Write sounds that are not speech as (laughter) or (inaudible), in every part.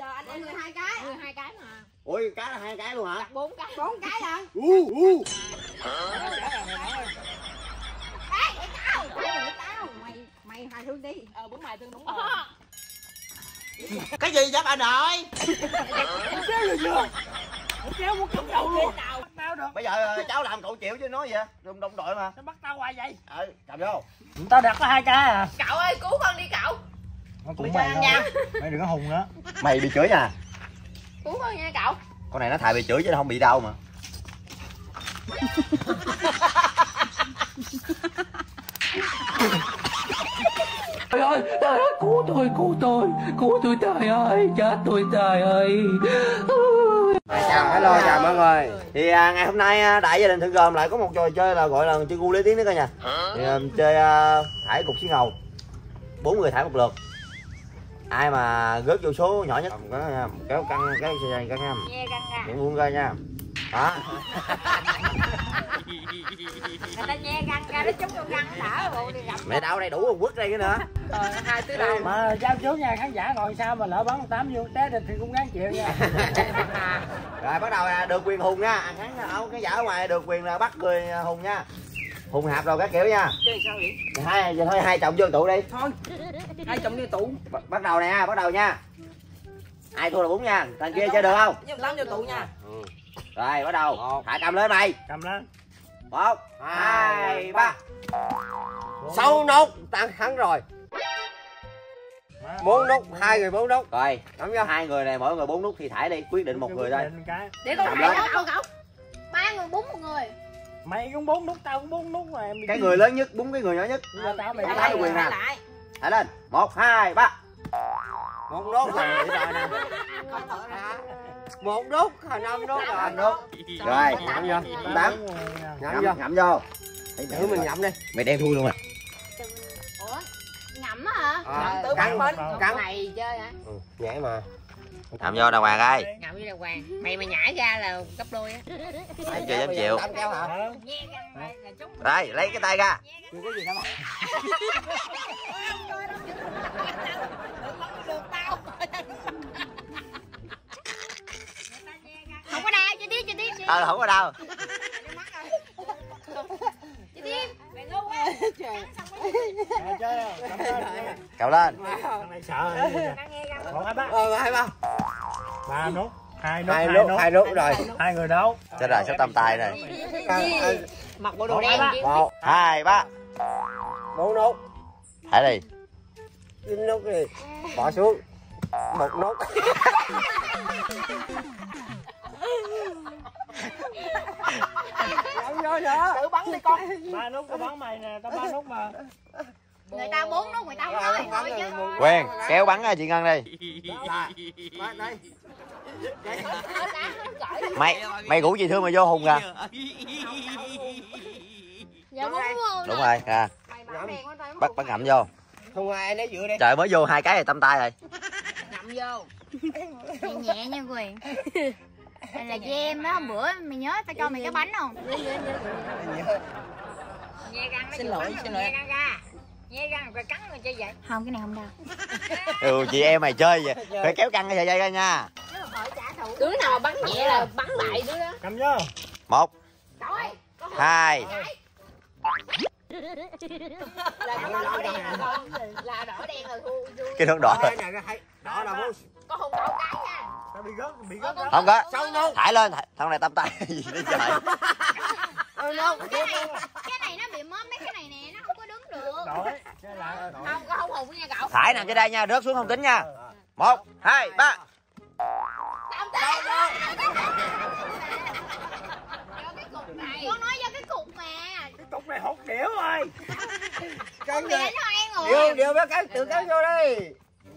giờ anh em người hai cái? người hai cái mà. Ui cá là hai cái luôn hả? Bốn cái. Bốn cái hả? U u. Ê để tao. Tao để tao. Mày mày hai thương đi. Ờ bốn mày tương đúng rồi. Cái gì vậy bà nội? Kéo một cốc đầu luôn. tao được. Bây giờ ờ, cháu làm cậu chịu chứ nói gì vậy đồng đồng đội mà. Nó bắt tao hoài vậy? Ờ cầm vô. Tao đặt có hai cái à. Cậu ơi cứu con đi cậu nó cũng mày nha? Mày đừng có hùng nữa. Mày bị chửi nha cứu con nha cậu. Con này nó thà bị chửi chứ nó không bị đau mà. Trời ơi, trời ơi, cứu tôi, cứu tôi, cứu tôi trời ơi, chết tôi trời ơi. chào hello chào mọi người. Thì à, ngày hôm nay à, đại gia đình thường gồm lại có một trò chơi là gọi là chơi gu lấy tiếng đó cả nhà thì, à, chơi à, thải cục xí ngầu. Bốn người thải một lượt ai mà rớt vô số nhỏ nhất? Có nha kéo căng cái dây căng nha. Nghe căng ra miệng buông ra nha. Đó. Người ta ra nó bộ gặp mẹ đau đây đủ rồi quất đây cái nữa. Ờ hai tứ đầu mà giao chú nha khán giả ngồi sao mà lỡ bắn tám vô té thì cũng gắng chịu nha. (laughs) Rồi bắt đầu là được quyền hùng nha. Ăn khán ở cái giả ở ngoài được quyền là bắt người hùng nha hùng hạp rồi các kiểu nha. Chơi sao vậy? Hai giờ thôi hai chồng vô tụ đi. Thôi. Hai chồng đi tụ. B- bắt đầu nè bắt đầu nha. Ai thua là bốn nha. Thằng kia chơi được không? Lắm vô tụ nha. Rồi bắt đầu. Thả cầm lên mày. Cầm lên. Một hai ba. sáu nút tăng thắng rồi. Bốn nút hai người bốn nút rồi nắm cho hai người này mỗi người bốn nút thì thải đi. Quyết định một người thôi. để con Cầm thải cậu cậu. Ba người bốn một người mày cũng bốn nút tao cũng bốn nút rồi mày cái người lớn nhất bốn cái người nhỏ nhất. Là tao mày thấy quyền nè. lại. Thải lên. Một hai ba. Một nút rồi để rồi nè một nút rồi năm nút rồi. Năm nút rồi. ngậm vô. tám. ngậm vô. ngậm vô. Thử mình ngậm đi. Mày đen thui luôn à ủa? Ngậm á hả Ngậm tự cắn, bắn cắn. cắn này chơi hả? Nhảy mà ngậm vô đàng hoàng ơi. Ngậm như là hoàng. Mày mà nhảy ra là gấp đôi á. Ai chưa dám chịu. Đây lấy cái tay ra. Không có đau cho đi cho đi chị ờ không có đâu chị đi mày ngu quá. Mày cậu lên. Thằng này sợ. Rồi. một hai ba ờ hai ba ba nút hai nút hai nút hai nút rồi. Hai người đấu chết rồi sắp tâm tay rồi mặc bộ đồ đen ba. một hai ba. Bốn nút thải đi. Chín nút đi. Bỏ xuống. Một nút (laughs) tự bắn đi con. Ba nút tao bắn mày nè tao ba nút mà. Người ta bốn nút người ta không nói. Thôi chứ. quen kéo bắn ra chị ngân đi mày mày ngủ gì thương mà vô hùng à? Luôn đúng rồi à. Mày bắt bắt ngậm vô. Không ai lấy dựa đi trời mới vô hai cái thì tâm tay rồi. Ngậm vô. Nhẹ nhẹ nha quyền. Này là gem đó hôm bữa mày nhớ tao cho mày cái bánh không? Nghe căng nó Xin lỗi, xin lỗi. căng rồi cắn rồi chơi vậy. Không cái này không đau ừ chị em mày chơi vậy. Phải kéo căng cái sợi dây ra nha đứa nào bắn nhẹ là bắn lại đứa đó. Cầm vô một hai. là nó đỏ đen rồi con là đỏ đen rồi vui vui. Cái nước đỏ. Rồi đó là bố có hùng đậu cái nha. Bị gớt bị gớt không có. Thải lên thằng này tâm tay. (laughs) Gì đấy trời? Cái này cái này nó bị móm mấy cái này nè nó không có đứng được. Đổi không có hùng hùng nha cậu. Thải nằm trên đây nha rớt xuống không tính nha. Một hai ba tao tao cái cục này. Con nói do cái cục mà. Cái cục này hột đểu rồi đánh nó ăn điều rồi điều bé cái tự kéo vô đi.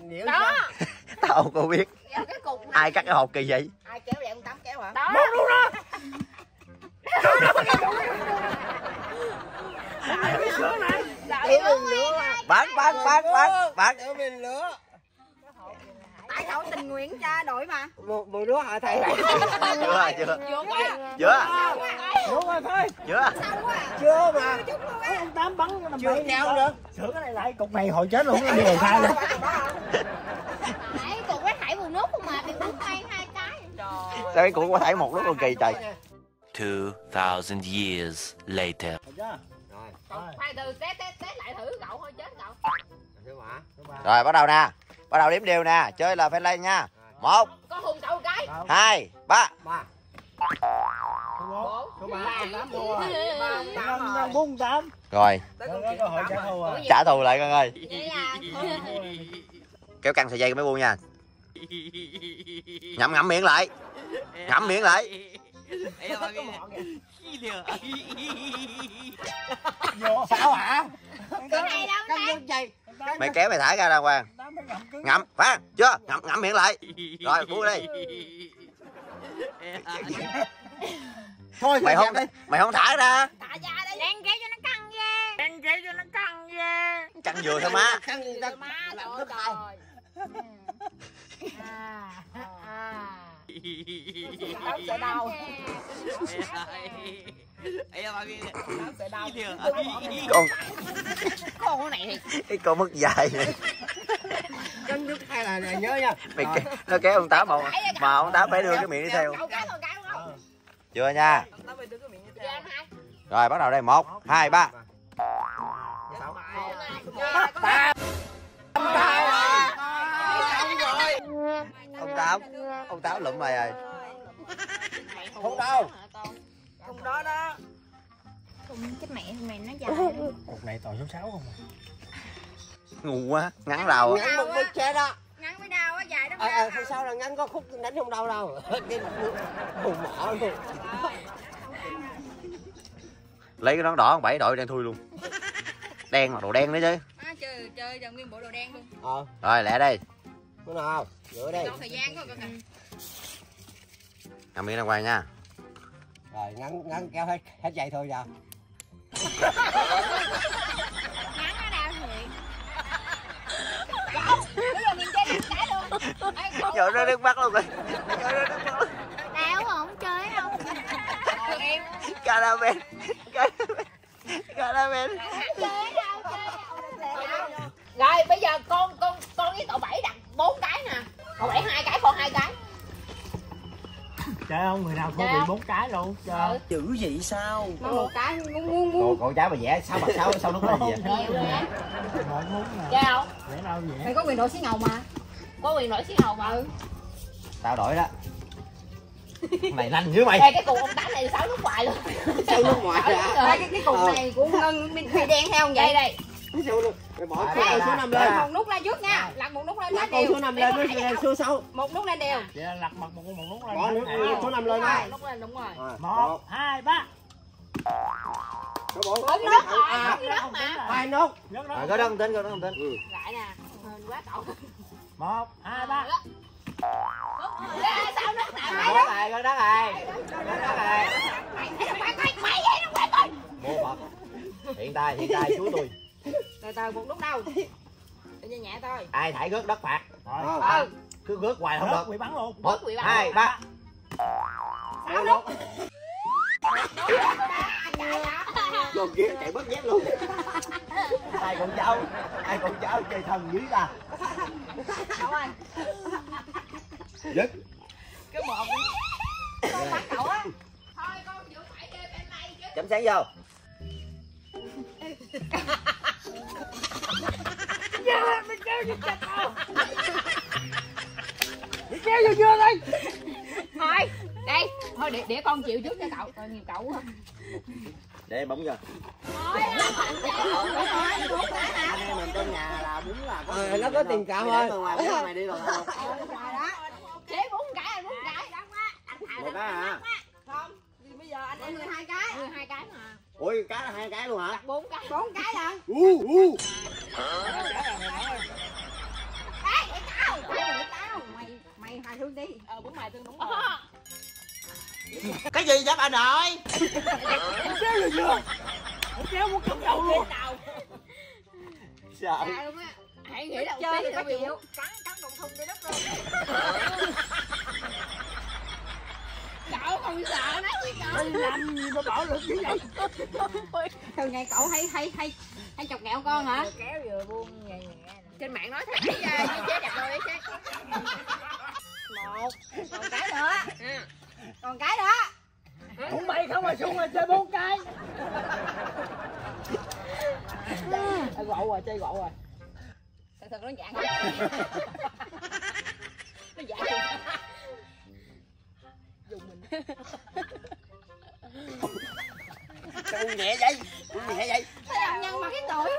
Điệu đó. (laughs) tao không có biết. Do cái cục này. Ai cắt cái hột kỳ vậy? Ai kéo để ông tám kéo hả? Đó. Mình lửa bán bán bán bán bán. Để mình lửa tại cậu tình nguyện cho đội mà? Một một đứa hả thầy? Chưa chưa. Coi chưa. Đúng rồi thôi. Chưa. Chưa mà. Ông tám bắn nó chưa kéo được. Sửa cái này lại cục này hồi chết luôn đi đầu thai luôn. Tại cục cái thải buồn nước không mà sao cái củ quả thải một lúc còn kỳ trời 2,000 years later. chưa rồi. Khoan từ test test test lại thử cậu thôi chết cậu. Rồi bắt đầu nè bắt đầu đếm đều nè chơi là phải lên nha một có hùng cậu cái hai ba bốn tám rồi trả thù lại con ơi kéo căng sợi dây mới buông nha ngậm ngậm miệng lại ngậm miệng lại vô sao hả cái này đâu căng dây mày kéo mày thả ra tám mới ngậm phan chưa ngậm ngậm miệng lại. Rồi buông đi. Thôi mày thôi không đi. mày không thả ra. Thả ra đây đang kéo cho nó căng ra đang kéo cho nó căng ra căng vừa thôi má. Căng gì đó má trời gấp hai à à Đau sợ đau con con con này thì cái con mất dài này căng gấp hai là này nhớ nha. Mày kéo, nó kéo ông tám mà mà ông tám phải đưa cái miệng đi theo. Cái cái chưa nha. Rồi bắt đầu đây. Một hai ba tám. Ông tám lụm mày rồi không đâu. Không đó đó. Không, chết mẹ hôm nay nó dài cục này toàn số sáu không à. ngu quá ngắn đầu ngắn một bức xe đó. Ngắn với đau á dài ờ ờ thôi sao là ngắn có khúc đánh không đau đâu. (laughs) Cái mỏ luôn. Lấy cái nón đỏ bảy đội đen thui luôn. Đen mà đồ đen nữa chứ. À, chơi chơi giờ nguyên bộ đồ đen luôn. Ờ. Rồi lẹ đây. Bữa nào rửa đây. Đâu thời gian thôi con nằm miệng đàng hoàng nha. Rồi ngắn ngắn kéo hết hết dây thôi giờ. Ngắn nó đau thiệt. Bây giờ mình chơi luôn. Giờ nó nước mắt luôn rồi. Giờ nó nước mắt luôn. Đau không chơi đâu. Rồi em caramel. Caramel. Caramel chơi đâu chơi đâu. Rồi bây giờ con con con với cậu bảy cậu bảy hai cái con hai cái. Chơi không người nào cũng Chơi bị bốn cái luôn chơi Chữ gì sao? mà một cái muốn muốn muốn cô cháu mà vẽ sao mặt sao sao lúc gì vậy? Một muốn nè chơi không để đâu vậy mày có quyền đổi xí ngầu mà. Có quyền đổi xí ngầu mà. Ừ. Tao đổi đó. Mày lanh dưới mày. Ê, cái cục ông tám này sáu nước ngoài luôn. Sao nước ngoài à Ê, cái, cái cục này của ngân phi đen theo vậy? Đây sao nước mày bỏ cái đầu số năm đây. lên. Một nút lên trước nha. Lật một nút lên lên con đều. số năm lên nó lên số sáu. Một nút lên đều. Là lật mặt một một lúc lên bỏ nước số năm lên đúng đó rồi nút lên đúng rồi. Rồi, một hai ba. Số bốn bốn nút rồi nút hai nốt nhớ rồi đó có đó không tính có đó không tính lại nè. Hên quá cậu. Một hai ba. Ê, sao nút nào có đất này có đất này có đất này mày mày mày mày vậy nó quét rồi mô phật hiện tay hiện tay chúa tôi từ từ một nút đâu? Tự nhiên nhẹ thôi. Ai thải rớt đất phạt. Rồi. Ừ. Cứ rớt hoài không được. bị bắn luôn. Một hai ba. Sáu nút dồn kia chạy bớt dép luôn. Hai con cháu hai con cháu chơi thần dưới ta. Cậu ơi. Dứt cái một con bắn cậu á. Thôi con vẫn phải chơi bên này chứ chấm sáng vô thôi đây. Thôi để để con chịu trước cho cậu. Coi nhiều cậu quá. Để bóng vô. Thôi em mình trên nhà là đúng là có nó có tiền cạo thôi. Mày đi rồi. Không chế bốn cái anh bốn cái một cái hả? Không bây giờ anh em người hai cái. Người hai cái mà ui cái là hai cái luôn hả? Bốn cái. Bốn cái hả? U u. Ê, tao. Mày tao. Mày mày hài hương đi. Ờ bốn mày tương đúng rồi. Cái gì vậy bà nội? Kéo một cốc đầu luôn sợ Dạ luôn á hãy nghĩ đầu tiên là chịu. cắn cắn đồng thùng cho đất luôn (laughs) cậu không sợ nó gì cậu. Làm gì mà bỏ được chứ vậy? (laughs) Thường ngày cậu hay hay hay hay chọc ghẹo con hả? Kéo vừa buông nhẹ nhẹ trên mạng nói thế với chế đẹp đôi đấy chứ. Một. Một cái nữa. Còn cái đó cũng mày không mà xuống là chơi bốn cái. (laughs) Chơi gỗ rồi chơi gỗ rồi. Thật thật nó dạng (laughs) nó dạng Sao uống nhẹ vậy? Uống nhẹ vậy? Thấy ông nhân mà cái tội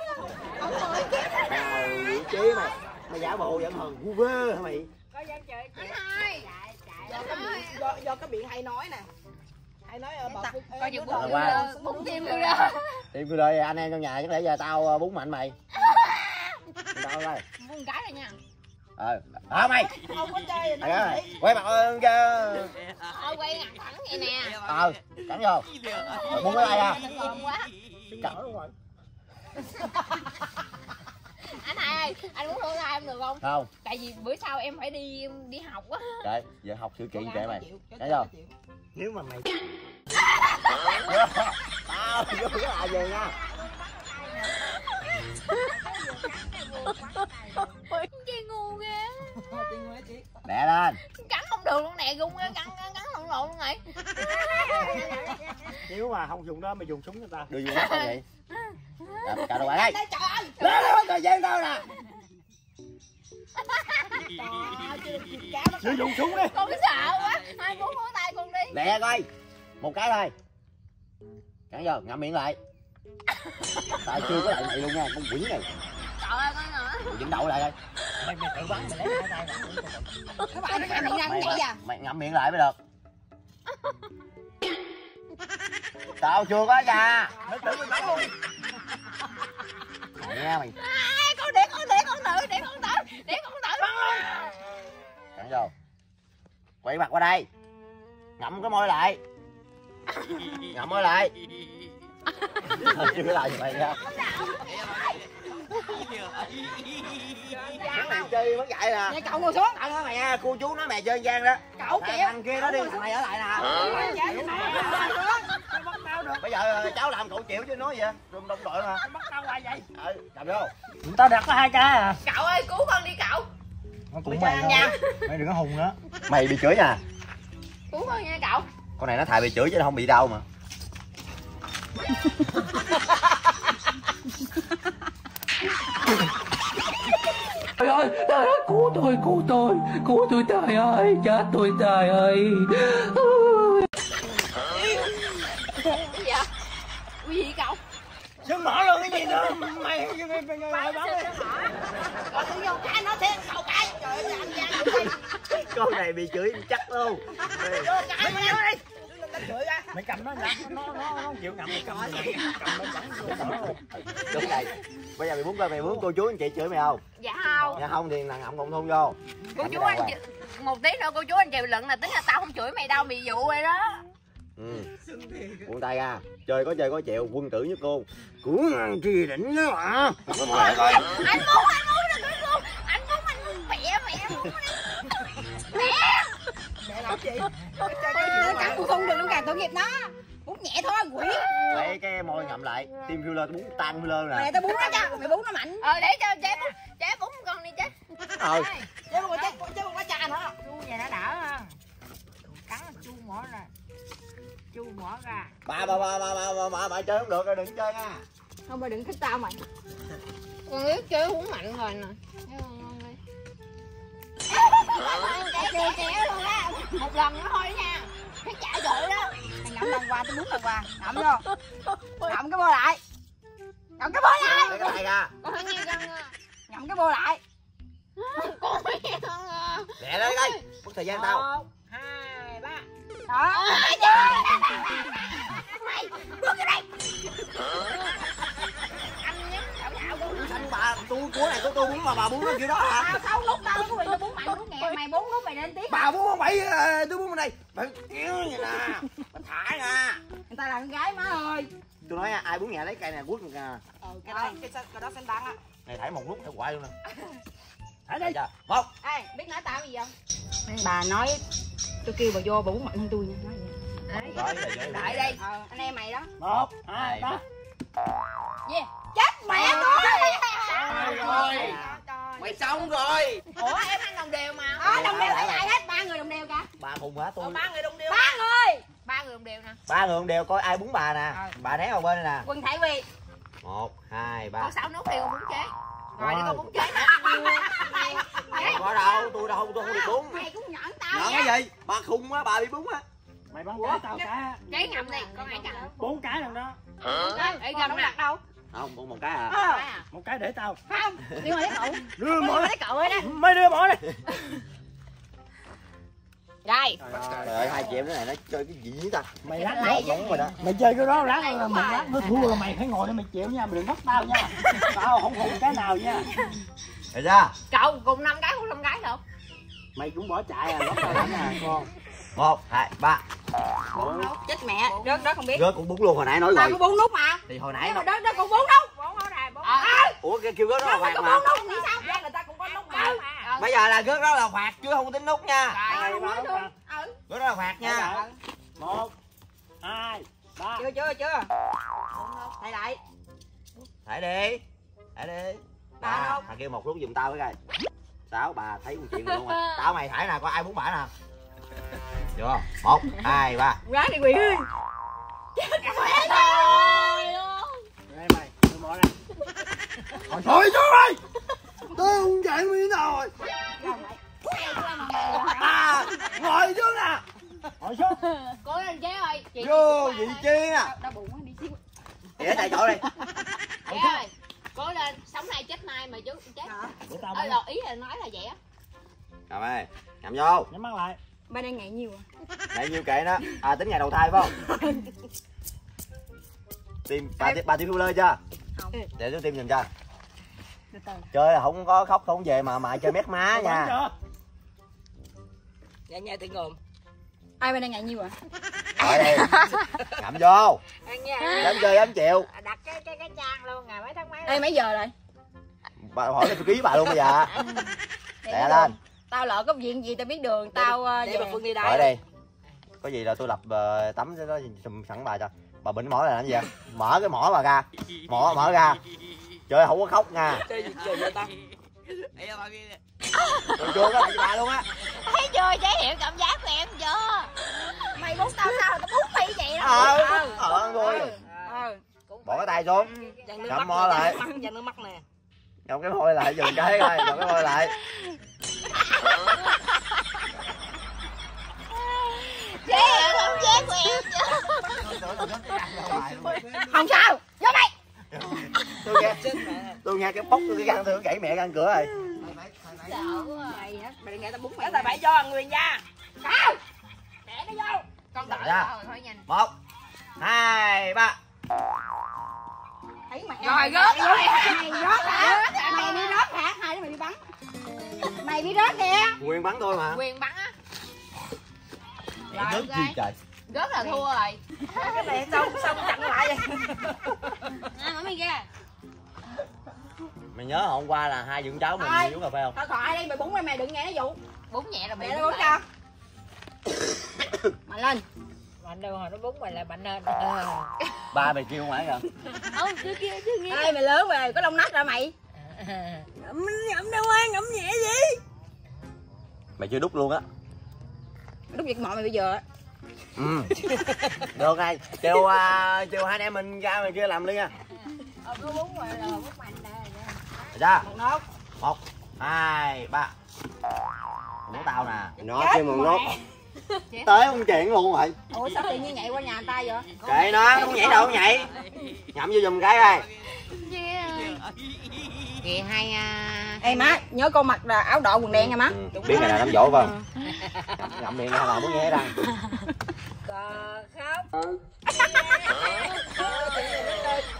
ông mười ký trời chế mày mày giả bộ vẫn hờn vu vơ hả mày? Anh hai. Do cái biển do, do cái biển hay nói nè. Hay nói ờ, bà Phúc- ờ, coi chừng nào- qua. bún chim luôn đó thì vừa rồi anh em trong nhà chứ để giờ tao ờ, bún mạnh mày. (laughs) Tao đây. Bún cái rồi nha ờ à mày? Không có chơi mày nó ơi. quay mặt ơn kia ờ quay ngặt thẳng vậy nè. Ờ cắn vô. Rồi bún cái à ngon quá. Cắn (laughs) anh hai ơi anh muốn hôn hai em được không? Không. Tại vì bữa sau em phải đi đi học á. Kệ giờ học sự kiện kệ mày. Thấy không? nếu mà mày tao (laughs) vô cái lại về nha chị ngu ghê. Đè lên. Cắn không được luôn nè gung á cắn cắn cắn lộn luôn này. Nếu mà không dùng đó mày dùng súng cho tao đưa vô mắt tao vậy. Đập cả đồ bạn đây Đây, trời ơi. Thời gian tao nè. Sử dụng súng đi. Con sợ quá. Hai muốn hôn tay con đi. Lẹ coi. Một cái thôi. Cắn vô ngậm miệng lại tao chưa có lại mày luôn nha con quỷ này. Trời ơi con nữa dính đậu lại đây. Mày mày tự bắn mày lấy hai tay các bạn nó miệng ra mày, như vậy à? mày ngậm miệng lại mới được. Tao chưa có già. Mày tự mày bắn luôn. Nghe mày. À, con để con để con tự để con tự để con tự cắn vô. Quay mặt qua đây. Ngậm cái môi lại. Ngậm môi lại chưa làm gì mày nha mày chơi mất dạy nè Vậy cậu ngồi xuống Tao nói mày nha, cô chú nói mày chơi gian đó cậu Thằng kìa thằng kia nó đi, thằng này ở lại nè Bây giờ cháu làm cậu chịu chứ nói gì vậy Đừng đồng đội mà bắt tao hoài vậy Ừ, cầm vô tao đặt có hai cái à cậu ơi cứu con đi cậu cũng mày nha mày đừng có hùng nữa Mày bị chửi nha cứu con nha cậu. Con này nó thà bị chửi chứ nó không bị đau mà Trời ơi, trời ơi, cứu tôi, cứu tôi, cứu tôi trời ơi, chết tôi trời ơi. cái gì vậy cái gì cậu. Sưng mỏ luôn cái gì nữa? Mày mày mày mày mày bắn đi Rồi tự vô cái nó thêm cậu cái trời ơi anh cái Con này bị chửi chắc luôn. Cái mày vô đi. chửi ra mày cầm nó nó nó nó nó không chịu ngậm mày cầm nó luôn Đúng này Bây giờ mày muốn coi mày muốn cô chú anh chị chửi mày không? Dạ không. Nha không thì là ngậm cộng thun vô. Cô chú anh chị một tí nữa cô chú anh chị luận là tính là tao không chửi mày đâu mày dụ rồi đó. Ừ. Buông tay ra. Chơi có chơi có chịu Quân tử nhất cô. Của ngàn kỳ đỉnh đó coi. Anh muốn anh muốn có cô anh muốn anh muốn mẹ mẹ muốn Nó cắn cô không được nó càng tội nghiệp nó. Bún nhẹ thôi quỷ Lấy cái môi ngậm lại Tim filler bún tan filler nè. Mẹ tao bún nó cho Mày bún nó mạnh. Ờ để cho chế chế bún con đi chứ Ờ. Chứ mà chứ chứ mà có cha nữa. Chu vậy nó đỡ hơn cắn chu mỏ ra chu mỏ ra. Bà bà bà bà bà bà, bà, bà chơi không được rồi đừng chơi nha. Không mà đừng thích tao mày. Con biết chơi bún mạnh rồi nè Luôn á. Một lần nữa thôi nha. Thấy chạy rồi đó. Mày ngậm lần qua tao bún lần qua. Ngậm vô Ngậm cái bô lại. Ngậm cái bô lại. Cái Ngậm cái bô lại. Lên đây. Mất thời gian tao. Một hai ba. Đó. Mày bước cái đây anh con Anh bà tôi của này của tôi bún mà bà bún nó kiểu đó hả Xấu lúc tao tao bún mạnh nhẹ Mày lúc mày lên tiếng. Bà không phải ờ, tôi bún bên đây. Bà kéo vậy nè. Bà thả ra Người ta là con gái má ơi. Tôi nói nha, ai bún nhẹ lấy cây này quất một nè Ừ cái đó cái, cái đó xanh đắng á. Này thảy một lúc thảy hoài luôn nè. (laughs) Thả đi. Chưa một. Ê biết nói tao gì không? Bà nói Tôi kêu bà vô bà bún mạnh hơn tôi nha. Nói vậy. Rồi, rồi, rồi. đợi đi. Ờ anh em mày đó. Một hai ba. yeah. Chết mẹ tôi rồi mày xong rồi. Ủa em ăn đồng đều mà. Ờ đồng đều phải lại hết? Ba người đồng đều cả ba cùng hả tôi? Ba người đồng đều ba người. Đồng đều nè. Ba người đều coi ai búng bà nè. Ờ. bà né vào bên đây nè. Quân thái vi một hai ba. Con sáu nút thì con bún chế. Rồi để con bún chế nè. Không có đâu tôi đâu tôi không được búng mày cũng nhẫn tao nhỏ cái gì? Bà khùng quá bà bị búng á. Mày bắn cái tao cả chế ngậm đi con hãy cầm bốn cái lần đó. Đâu nè đặt đâu không một, một cái à. Ờ một cái để tao. Không? Mà lấy cậu. Đưa bỏ mà lấy cậu ấy đó. Mấy đứa bỏ đi. Đây. Trời ơi hai chị em này nó chơi cái gì ta? Mày lát nữa đúng rồi đó mày chơi cái đó lát là mình lát nó thua là mày phải ngồi để mày chịu nha mày đừng bắt tao nha. Tao không hụt cái nào nha. Rồi ra. Cậu cùng năm cái không năm cái được. Mày cũng bỏ chạy à bắt tao đánh à con một hai ba. Bốn nút chết mẹ rớt đó không biết. Rớt cũng búng luôn hồi nãy nói tao rồi. có bốn nút mà. Thì hồi nãy nhưng nó mà rớt đó còn bốn nút. Bốn hổ đài bốn ủa cái kêu rớt đó là có mà. bốn nút sao? Ra người ta cũng có nút mà. Bây giờ là rớt đó là phạt chứ không tính nút nha. Ờ không nói luôn ừ. Rớt đó là phạt nha. Một hai ba. Chưa chưa chưa. Thầy lại. Thải đi. Thải đi. Ba thằng kia một lúc giùm tao với coi. Sáu bà thấy một chuyện rồi luôn rồi. (laughs) Tao mày thải nè có ai muốn bả nè được không? Một hai ba. Ráng đi quyền ơi. Đây mày tôi bỏ ra Thôi thôi chú ơi Tôi không chạy miếng nào rồi. À Ngồi xuống nè. Ngồi xuống cố lên chế ơi. Chị vô vị trí nè. Đau bụng quá đi xíu. Để tại chỗ đi. Chế ơi cố lên sống nay chết mai mà chú chết. Bắn là ý là nói là vậy á. Cầm ơi nhầm vô. Nhắm mắt lại ba đang ngày nhiều à? Nãy nhiêu kệ đó à tính ngày đầu thai phải không? Tim ba tim ba tim filler chưa? Không. để tôi tim giùm cho. Từ từ. Chơi là không có khóc không về mà mà chơi mét má nha. dạ nha tiếng ngồm ai ba đang ngày nhiều à? Rồi đi. (laughs) Ngậm vô. Ăn nha. Dám chơi dám chịu. Đặt cái cái cái trang luôn ngày mấy tháng mấy ê mấy giờ rồi? Bà hỏi tôi ký bà luôn bây giờ. Đẻ lên tao lỡ có chuyện gì tao biết đường tao ờ, để bà về phương đi hỏi đây. Đi có gì là tôi lập ờ, tấm cho nó sùm sẵn bà cho. Bà bệnh mỏ là làm gì vậy? Mở cái mỏ bà ra. Mỏ mở ra. Chơi không có khóc nha. Chơi gì vậy ta? Tôi chưa có lại bà luôn á? Thấy chưa? Chế hiểu cảm giác của em chưa? Mày bút tao sao tao bút mày vậy đó ờ ờ thôi. Ờ. Bỏ cái tay xuống. Cầm mo lại. dằn nước mắt, dằn nước mắt nè. Nhông cái môi lại dừng cái (laughs) coi nhông cái môi lại của em không sao. Vô đây. Tôi nghe tôi nghe cái bốc tôi cái găng tôi gãy mẹ găng cửa rồi. Mày nghe tao bút mày tài bảy cho người nha sao? Để nó vô. Con đợi Ra. nhanh một hai ba. Thấy mày Rồi, rớt rồi. mày rớt hả? Mày đi rớt hả? Hai đứa mày đi bắn mày đi rớt kìa. Quyền bắn tôi mà. Quyền bắn á. Rồi, rớt ok. gì trời? Rớt là thua rồi. Cái này xong xong chặn lại vậy à, mở mày ra mày nhớ hôm qua là hai dưỡng cháu mình Ai? đi uống cà phê không? Tao khỏi đây mày búng mày mày đừng nghe nó vụ. Bún nhẹ rồi bị mẹ nó bún búng cho? Mày lên. Mạnh đâu hồi nó búng mày lại mạnh hơn ba mày kêu ngoại rồi không chưa kia chưa nghe. Ê mày lớn rồi có lông nách ra mày ngậm đâu ai ngậm nhẹ gì mày chưa đút luôn á. Đúc việc mọi mày bây giờ á. ừ. (laughs) Được rồi. Chiều uh, chiều hai anh em mình ra mày kia làm đi nha. Ờ có búng rồi là búng mạnh nè ra một nốt. Một hai ba. Của tao nè. Nó kêu một nốt. Tới không chuyện luôn rồi. Ủa sao tự nhiên nhảy qua nhà người ta vậy? Kệ nó không nhảy đâu không nhảy. Nhậm vô giùm cái coi kìa hai à, ê má nhớ con mặc là áo đỏ quần đen nha má. Ừ, biết ngày nào đám dỗ phải không? Ngậm miệng hay là muốn nghe đang cò khóc.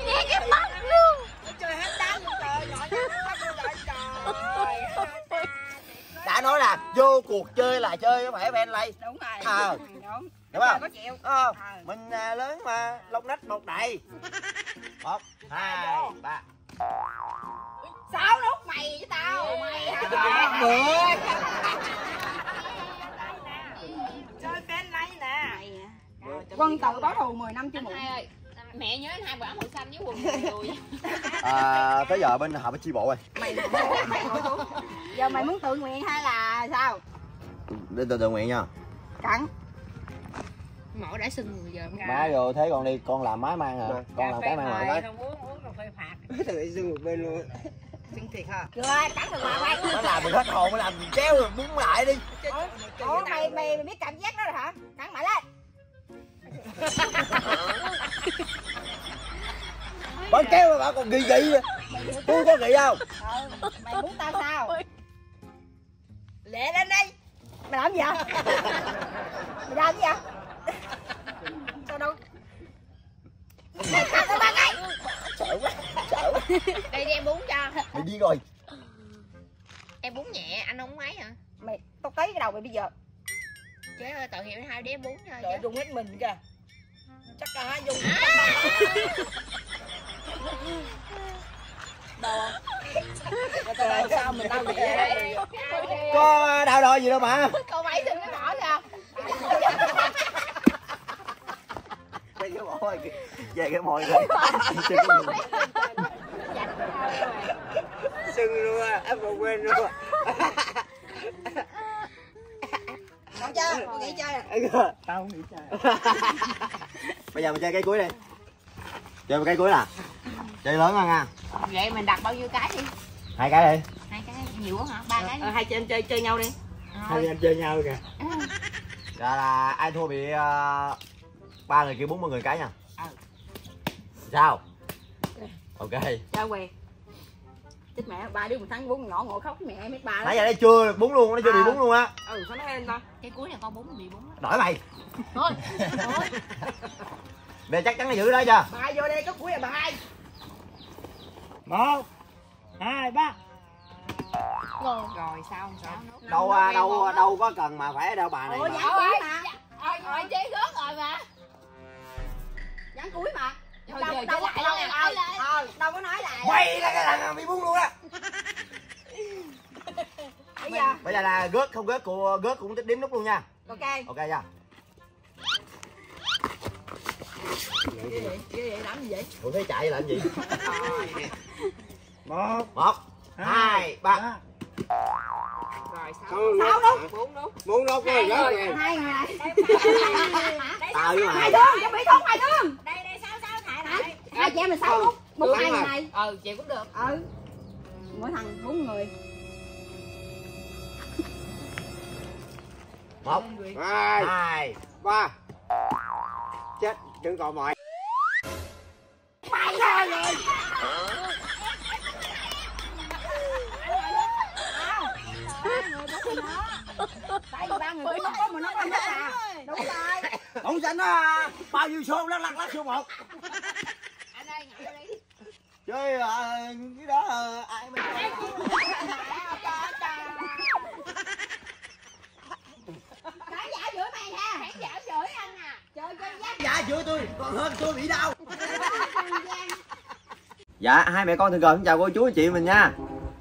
Nghe cái mắt luôn. Hết trời đã nói là vô cuộc chơi là chơi không phải fan lay đúng rồi. Ờ. đúng đúng. Không? Có chịu. Ờ, mình à, lớn mà lông nách một đầy (laughs) một hai ba sáu nút mày với tao mày hả? Trời chơi fan lấy nè. Quân tử báo thù 10 năm chưa anh muộn hai ơi mẹ nhớ anh hai áo màu xanh với quần đùi à, tới giờ bên họp chi bộ rồi mày mày giờ mày muốn tự nguyện hay là sao? Đến từ tự nguyện nha. Cẳng mỏ đã sưng rồi giờ má vô thế con đi con làm máy mang à con làm cái mang rồi lại không uống uống cà phê phạt. Tự dưng một bên luôn Xinh thiệt ha. chưa cắn được mà quay nó làm được hết hồn nó làm gì kéo rồi búng lại đi Ủa mày mày mày biết cảm giác đó rồi hả? Cắn mạnh lên. (laughs) bắn kéo mà bà còn ghi ghi tôi có ghi không Ừ, mày muốn tao sao? Lẹ lên đây. Mày làm gì vậy? (laughs) Mày làm gì vậy? Sao đâu? Mày tao ba cái. sợ quá sợ quá đây đi em bún cho. Mày đi rồi. Em bún nhẹ anh không mấy hả? Mày tao cấy cái đầu mày bây giờ. chế ơi tội nghiệp hai đứa bún cho Trời rung hết mình kìa. Chắc cả hai? Rồi tao đâu sao mình đâu vậy? có đau đôi gì đâu mà. Cô mấy xin cái mỏ kìa cái cái mồi về cái mồi thôi có người. Sưng luôn á em còn quên luôn Không chơi, tôi nghĩ chơi. á tao không nghĩ chơi. Bây giờ mình chơi cây cuối đi. Chơi một cây cuối là chơi lớn hơn nha. Vậy mình đặt bao nhiêu cái đi? Hai cái đi. Hai cái nhiều quá hả? Ba cái đi. Ờ, hai chị em chơi chơi nhau đi. hai anh chơi nhau kìa. Dạ là ai thua bị ờ, ba người kia 40 người cái nha. Sao? Ok. Sao quỳ? Chết mẹ, ba đứa mình thắng bốn ngõ ngộ khóc mẹ mấy ba nãy giờ đây chưa bún luôn nó chưa bị À. bún luôn á. Ừ, sao nó lên ta? cái cuối này con bún bị bún đổi mày. Thôi. (laughs) Thôi về chắc chắn là giữ đó chưa? Ba vô đây có cuối là ba hai. một hai ba. Rồi. Rồi sao không sao đâu à, đâu đâu có cần mà phải đâu bà này Ủa, mà. dán cuối mà. rồi rồi chế gớt rồi mà. Dán cuối mà. Thôi đâu, giờ đâu, chế đâu, lại đâu, đâu, lại. đâu có nói lại. mày là cái thằng bị bún luôn á. (laughs) Bây giờ, bây giờ là gớt không gớt của gớt cũng tính đếm nút luôn nha. Ok. ok nha Ghê vậy, ghê vậy, làm gì vậy? tôi thấy chạy là làm gì? Một. Một hai ba. rồi Không, Sao đúng? bốn đúng muốn lót rồi đó rồi Hai này. tao với Hai mày thương, chuẩn bị thun hai thương. đây đây sao sao thải lại Hai chị em mình sáu phút. Một Đúng hai người rồi. này. ừ chị cũng được Ừ. Mỗi thằng bốn người. một hai hai ba chết đừng còn mọi Tại vì ba người cũng có mà nó không hết à. Đúng rồi. không xanh á bao nhiêu xô lắc lắc lắc số một anh ơi nhậu đi chơi ờ, cái đó ờ, ai mà Khán giả giữa mày ha. khán giả chửi anh à. Chơi chơi giác dạ chữa tôi còn hơn tôi bị đau. Dạ hai mẹ con thường gần chào cô chú anh chị mình nha.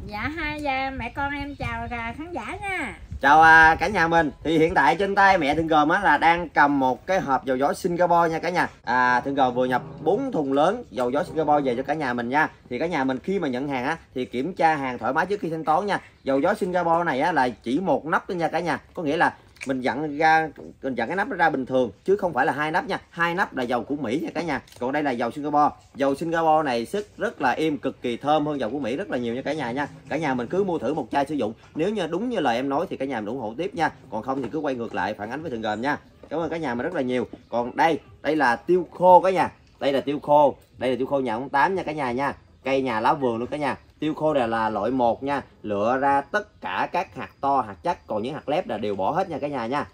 Dạ hai giờ mẹ con em chào cả khán giả nha chào à, cả nhà mình. Thì hiện tại trên tay mẹ thường gồm á là đang cầm một cái hộp dầu gió Singapore nha cả nhà. À thường gồm vừa nhập 4 thùng lớn dầu gió Singapore về cho cả nhà mình nha. Thì cả nhà mình khi mà nhận hàng á thì kiểm tra hàng thoải mái trước khi thanh toán nha. Dầu gió Singapore này á là chỉ một nắp thôi nha cả nhà. Có nghĩa là mình dặn ra, mình dặn cái nắp nó ra bình thường, chứ không phải là hai nắp nha. Hai nắp là dầu của Mỹ nha cả nhà. Còn đây là dầu Singapore. Dầu Singapore này sức rất là êm, cực kỳ thơm hơn dầu của Mỹ rất là nhiều nha cả nhà nha. Cả nhà mình cứ mua thử một chai sử dụng. Nếu như đúng như lời em nói thì cả nhà mình ủng hộ tiếp nha. Còn không thì cứ quay ngược lại, phản ánh với thường gồm nha. Cảm ơn cả nhà mình rất là nhiều. Còn đây đây là tiêu khô cả nhà. Đây là tiêu khô. Đây là tiêu khô nhà ông tám nha cả nhà nha. Cây nhà lá vườn luôn cả nhà tiêu khô này là loại một nha. Lựa ra tất cả các hạt to, hạt chắc, còn những hạt lép là đều bỏ hết nha cả nhà nha.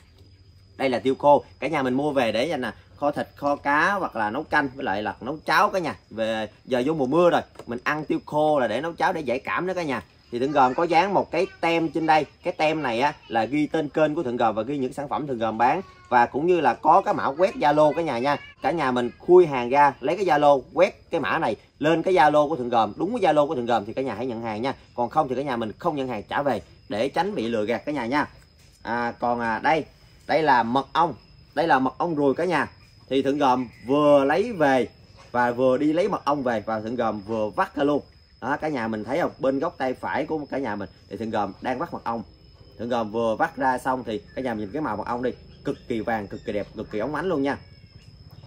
Đây là tiêu khô. Cả nhà mình mua về để dành nè, kho thịt, kho cá hoặc là nấu canh với lại là nấu cháo cả nhà. Về giờ vô mùa mưa rồi, mình ăn tiêu khô là để nấu cháo để giải cảm đó cả nhà thì thượng gồm có dán một cái tem trên đây. Cái tem này á là ghi tên kênh của thượng gồm và ghi những sản phẩm thượng gồm bán. Và cũng như là có cái mã quét zalo cả nhà nha. Cả nhà mình khui hàng ra lấy cái zalo quét cái mã này lên cái zalo của thượng gồm. Đúng cái zalo của thượng gồm thì cả nhà hãy nhận hàng nha. Còn không thì cả nhà mình không nhận hàng trả về để tránh bị lừa gạt cả nhà nha. À, còn à, đây. Đây là mật ong. Đây là mật ong ruồi cả nhà. Thì thượng gồm vừa lấy về và vừa đi lấy mật ong về và thượng gồm vừa vắt ra luôn đó cả nhà mình thấy không? Bên góc tay phải của cả nhà mình thì thượng gồm đang vắt mật ong thượng gồm vừa vắt ra xong thì cả nhà mình nhìn cái màu mật ong đi. Cực kỳ vàng cực kỳ đẹp cực kỳ óng ánh luôn nha.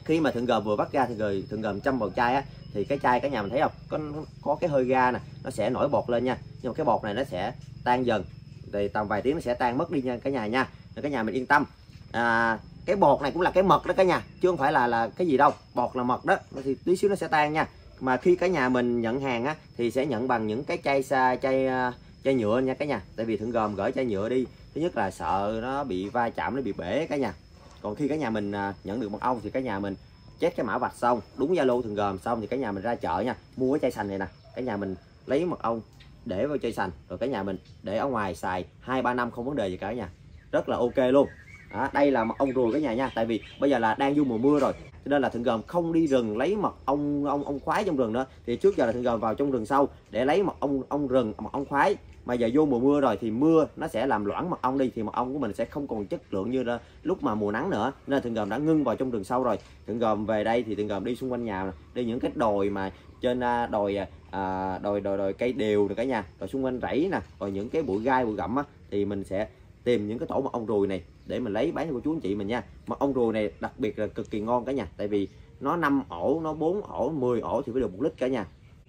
Khi mà thượng gồm vừa vắt ra thì người thượng gồm châm vào chai á thì cái chai cả nhà mình thấy không? Có có cái hơi ga nè nó sẽ nổi bọt lên nha. Nhưng mà cái bọt này nó sẽ tan dần. Thì tầm vài tiếng nó sẽ tan mất đi nha cả nhà nha. Nên cả nhà mình yên tâm. À, cái bọt này cũng là cái mật đó cả nhà chứ không phải là là cái gì đâu. Bọt là mật đó thì tí xíu nó sẽ tan nha mà khi cả nhà mình nhận hàng á thì sẽ nhận bằng những cái chai xa chai ờ, chai nhựa nha cả nhà. Tại vì thượng gồm gửi chai nhựa đi thứ nhất là sợ nó bị va chạm nó bị bể cả nhà. Còn khi cả nhà mình ờ, nhận được mật ong thì cả nhà mình chết cái mã vạch xong đúng zalo thường gồm xong thì cả nhà mình ra chợ nha mua cái chai sành này nè. Cả nhà mình lấy mật ong để vào chai sành rồi cả nhà mình để ở ngoài xài hai ba năm không vấn đề gì cả nhà. Rất là ok luôn. Đó, đây là mật ong ruồi cả nhà nha. Tại vì bây giờ là đang vô mùa mưa rồi cho nên là thượng gồm không đi rừng lấy mật ong ong ong khoái trong rừng nữa. Thì trước giờ là thượng gồm vào trong rừng sâu để lấy mật ong ong rừng mật ong khoái. Mà giờ vô mùa mưa rồi thì mưa nó sẽ làm loãng mật ong đi thì mật ong của mình sẽ không còn chất lượng như đó, lúc mà mùa nắng nữa. Nên thượng gồm đã ngưng vào trong rừng sâu rồi. Thượng gồm về đây thì thượng gồm đi xung quanh nhà đi những cái đồi mà trên à, đồi à, à, đồi đồi đồi cây đều nè cả nhà. Rồi xung quanh rẫy nè rồi những cái bụi gai bụi gặm á thì mình sẽ tìm những cái tổ mật ong ruồi này để mình lấy bán cho cô chú anh chị mình nha. Mà ong rùa này đặc biệt là cực kỳ ngon cả nhà. Tại vì nó 5 ổ nó 4 ổ 10 ổ thì phải được một lít cả nhà.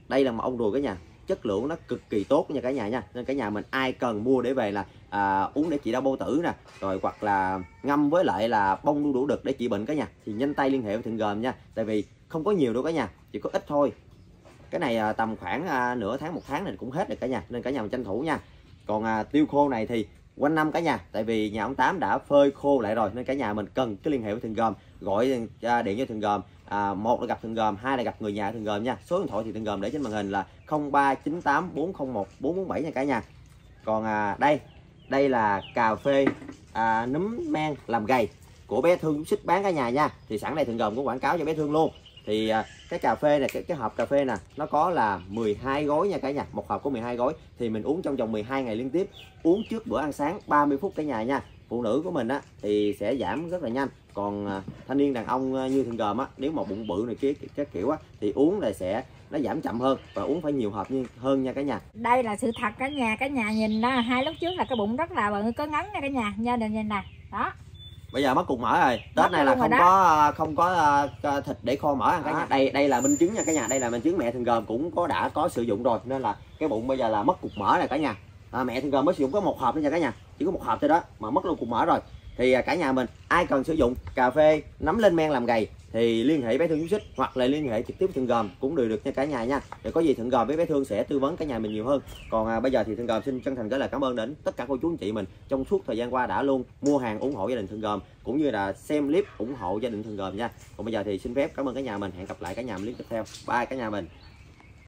Đây là mật ong rùa cả nhà. Chất lượng nó cực kỳ tốt nha cả nhà nha. Nên cả nhà mình ai cần mua để về là à, uống để trị đau bao tử nè. Rồi hoặc là ngâm với lại là bông đu đủ đực để trị bệnh cả nhà. Thì nhanh tay liên hệ với thịnh gồm nha. Tại vì không có nhiều đâu cả nhà. Chỉ có ít thôi. Cái này à, tầm khoảng à, nửa tháng một tháng này cũng hết rồi cả nhà. Nên cả nhà mình tranh thủ nha. Còn à, tiêu khô này thì quanh năm cả nhà tại vì nhà ông tám đã phơi khô lại rồi nên cả nhà mình cần cái liên hệ với thịnh gồm gọi à, điện cho thịnh gồm. À, một là gặp thường gồm hai là gặp người nhà thường gồm nha. Số điện thoại thì thường gồm để trên màn hình là 0398 401 447 nha cả nhà. Còn à, đây đây là cà phê à, nấm men làm gầy của bé thương xích bán cả nhà nha. Thì sẵn đây thường gồm có quảng cáo cho bé thương luôn thì à, cái cà phê này cái, cái hộp cà phê nè nó có là 12 gói nha cả nhà một hộp có 12 gói. Thì mình uống trong vòng 12 ngày liên tiếp uống trước bữa ăn sáng 30 phút cả nhà nha. Phụ nữ của mình á thì sẽ giảm rất là nhanh. Còn à, thanh niên đàn ông à, như thường gồm á nếu mà bụng bự này kia các kiểu á thì uống là sẽ nó giảm chậm hơn và uống phải nhiều hộp như hơn nha cả nhà. Đây là sự thật cả nhà cả nhà nhìn đó hai lúc trước là cái bụng rất là bự có ngắn nha cả nhà nha đừng nhìn nè. Đó bây giờ mất cục mỡ rồi. Tết Mất này là rồi không có không có à, thịt để kho mỡ ăn cả nhà. Đây đây là minh chứng nha cả nhà. Đây là minh chứng mẹ thường gồm cũng có đã có sử dụng rồi. Nên là cái bụng bây giờ là mất cục mỡ này cả nhà. À, mẹ thường gồm mới sử dụng có một hộp thôi nha cả nhà. Chỉ có một hộp thôi đó mà mất luôn cục mỡ rồi. Thì à, cả nhà mình ai cần sử dụng? Cà phê nấm lên men làm gầy thì liên hệ bé thương chú xích hoặc là liên hệ trực tiếp thượng gòm cũng đều được nha cả nhà nha. Để có gì thượng gòm với bé thương sẽ tư vấn cả nhà mình nhiều hơn. Còn à, bây giờ thì thượng gòm xin chân thành gửi lời cảm ơn đến tất cả cô chú anh chị mình trong suốt thời gian qua đã luôn mua hàng ủng hộ gia đình thượng gòm cũng như là xem clip ủng hộ gia đình thượng gòm nha. Còn bây giờ thì xin phép cảm ơn cả nhà mình. Hẹn gặp lại cả nhà mình clip tiếp theo. Bye cả nhà mình.